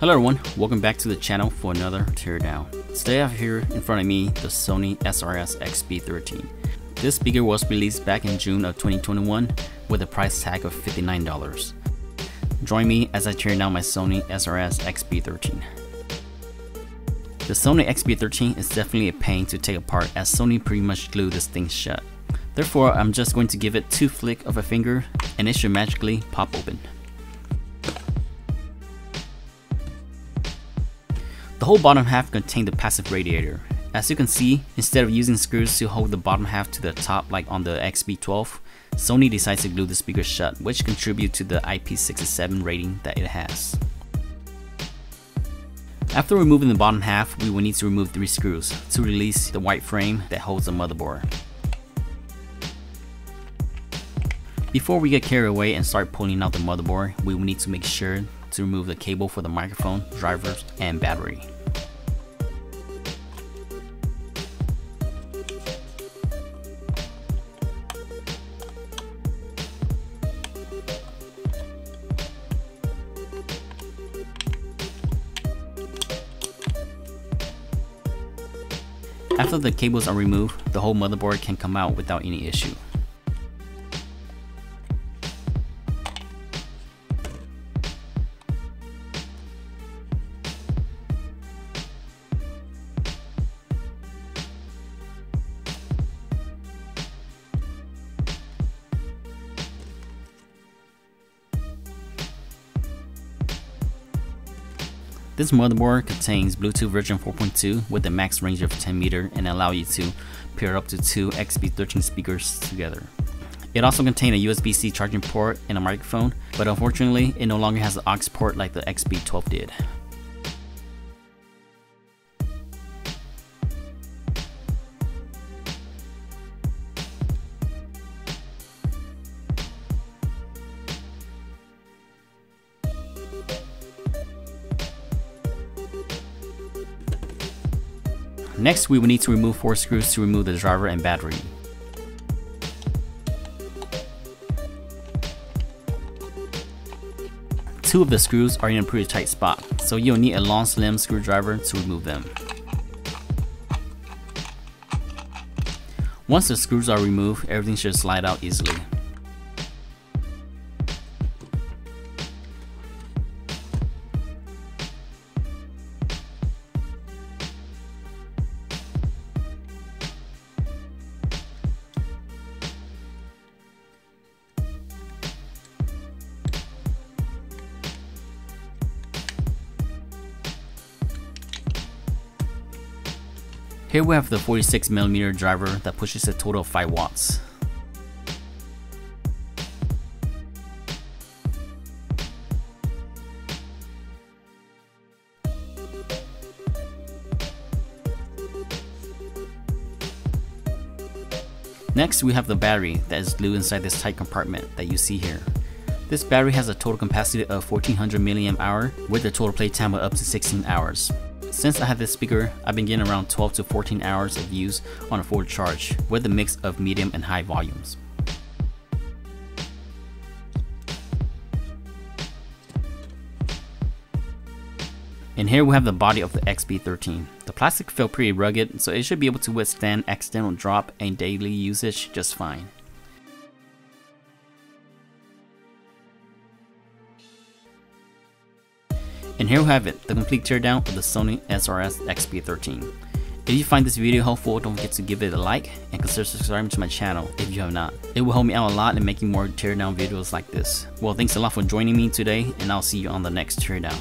Hello everyone, welcome back to the channel for another teardown. Today I have here in front of me the Sony SRS XB13. This speaker was released back in June of 2021 with a price tag of $59. Join me as I tear down my Sony SRS XB13. The Sony XB13 is definitely a pain to take apart as Sony pretty much glued this thing shut. Therefore, I'm just going to give it two flick of a finger and it should magically pop open. The whole bottom half contained the passive radiator. As you can see, instead of using screws to hold the bottom half to the top like on the XB12, Sony decides to glue the speaker shut, which contribute to the IP67 rating that it has. After removing the bottom half, we will need to remove three screws to release the white frame that holds the motherboard. Before we get carried away and start pulling out the motherboard, we will need to make sure to remove the cable for the microphone, drivers, and battery. After the cables are removed, the whole motherboard can come out without any issue. This motherboard contains Bluetooth version 4.2 with a max range of 10 meter and allow you to pair up to two XB13 speakers together. It also contained a USB-C charging port and a microphone, but unfortunately it no longer has the aux port like the XB12 did. Next, we will need to remove four screws to remove the driver and battery. Two of the screws are in a pretty tight spot, so you'll need a long slim screwdriver to remove them. Once the screws are removed, everything should slide out easily. Here we have the 46mm driver that pushes a total of 5 watts. Next, we have the battery that is glued inside this tight compartment that you see here. This battery has a total capacity of 1400 mAh with a total playtime of up to 16 hours. Since I have this speaker, I've been getting around 12 to 14 hours of use on a full charge with a mix of medium and high volumes. And here we have the body of the XB13. The plastic felt pretty rugged, so it should be able to withstand accidental drop and daily usage just fine. And here we have it, the complete teardown of the Sony SRS XB13. If you find this video helpful, don't forget to give it a like and consider subscribing to my channel if you have not. It will help me out a lot in making more teardown videos like this. Well, thanks a lot for joining me today and I'll see you on the next teardown.